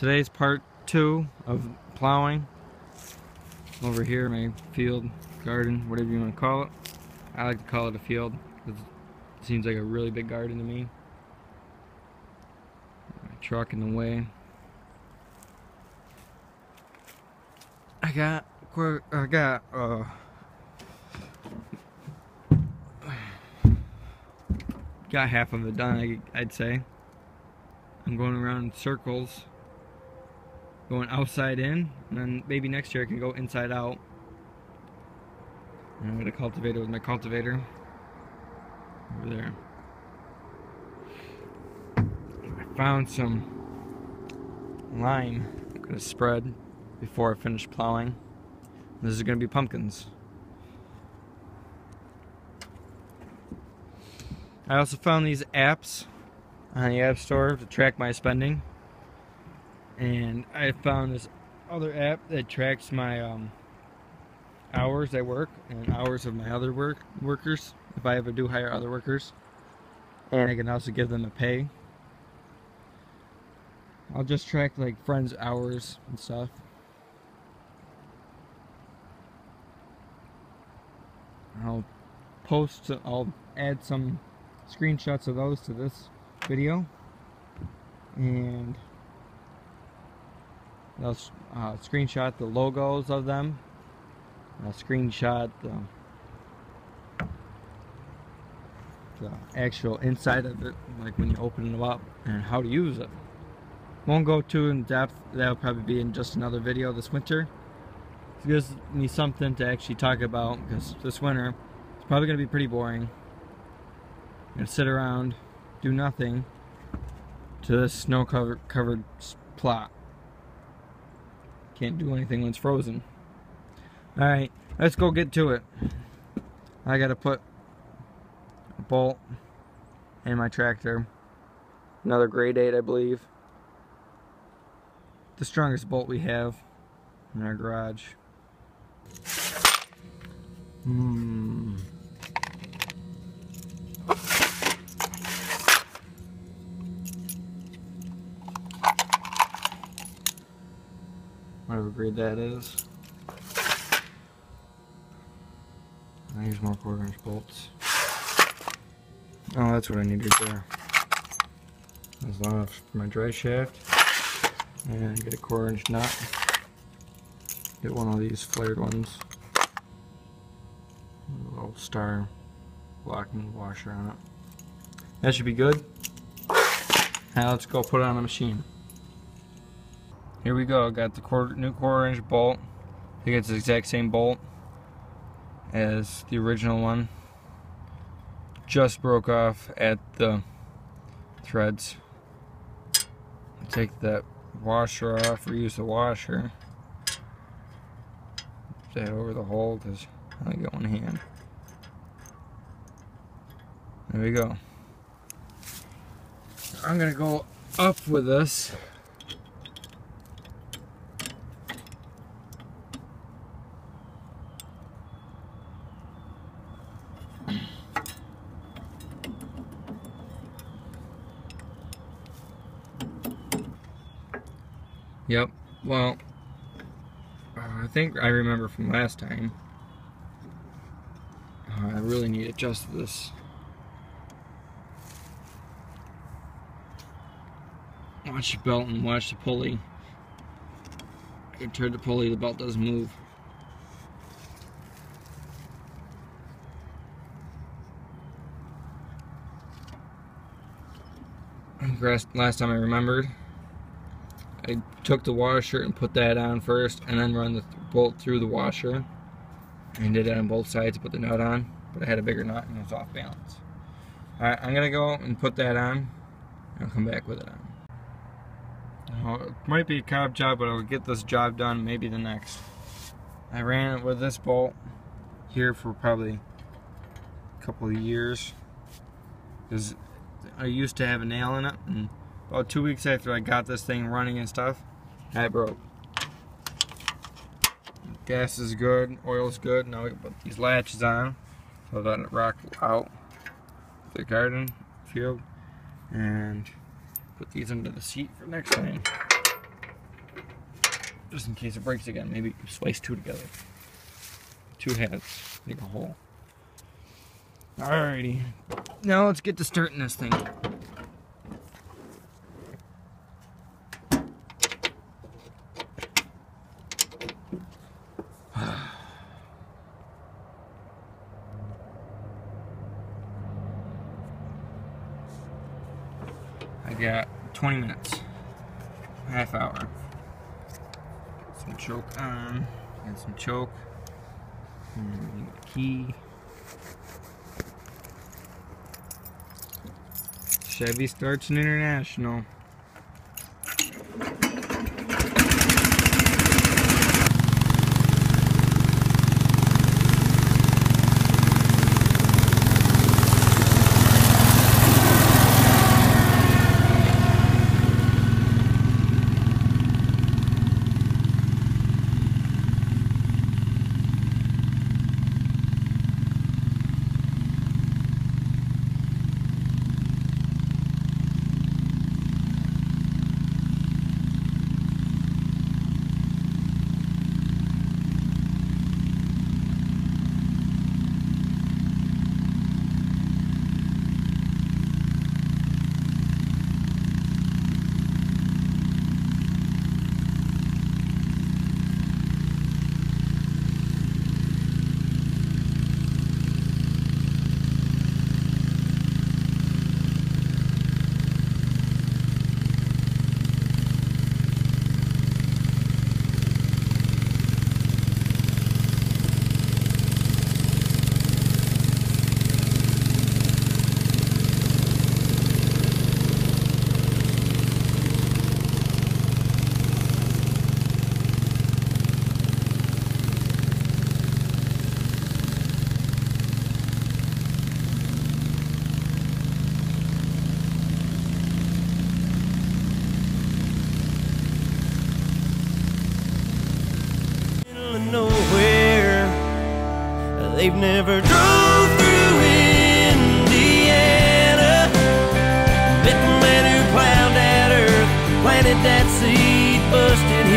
Today's part two of plowing. Over here, my field, garden, whatever you want to call it. I like to call it a field it seems like a really big garden to me. My truck in the way. I got, I got, uh, got half of it done, I'd say. I'm going around in circles, going outside in, and then maybe next year I can go inside out. And I'm to cultivate it with my cultivator over there. I found some lime I'm to spread before I finish plowing. This is to be pumpkins. I also found these apps on the App Store to track my spending. And I found this other app that tracks my um, hours I work and hours of my other work workers if I ever do hire other workers. And I can also give them a pay. I'll just track like friends' hours and stuff. I'll post, I'll add some screenshots of those to this video and I'll uh, screenshot the logos of them. I'll screenshot the, the actual inside of it like when you open it up and how to use it. Won't go too in depth. That'll probably be in just another video this winter. It gives me something to actually talk about because this winter it's probably going to be pretty boring. I'm going to sit around do nothing to this snow covered, covered plot. Can't do anything when it's frozen. Alright, let's go get to it. I gotta put a bolt in my tractor. Another grade 8 I believe. The strongest bolt we have in our garage. Hmm. Whatever grade that is. I use more quarter inch bolts. Oh, that's what I need right there. That's long enough for my drive shaft. And get a quarter inch nut. Get one of these flared ones. A little star locking washer on it. That should be good. Now let's go put it on the machine. Here we go, got the quarter, new quarter inch bolt. I think it's the exact same bolt as the original one. Just broke off at the threads. Take that washer off, reuse the washer. Put that over the hole because I only got one hand. There we go. I'm gonna go up with this. Yep. Well, uh, I think I remember from last time. Uh, I really need to adjust this. Watch the belt and watch the pulley. I turn the pulley, the belt doesn't move. Last time I remembered, I took the washer and put that on first and then run the bolt through the washer. And did it on both sides to put the nut on but I had a bigger nut and it was off balance. Alright I'm gonna go and put that on and I'll come back with it on. Well, it might be a cob job but I'll get this job done maybe the next. I ran it with this bolt here for probably a couple of years. Because I used to have a nail in it and about two weeks after I got this thing running and stuff, that broke. Gas is good, oil is good. Now we put these latches on so that it rock out the garden field and put these under the seat for next time. just in case it breaks again. Maybe splice two together. Two heads make a hole. Alrighty, now let's get to starting this thing. Got 20 minutes, half hour. Some choke on, and some choke, hmm, and key. Chevy Starts an International. They've never drove through Indiana. Met the man who plowed that earth, planted that seed, busted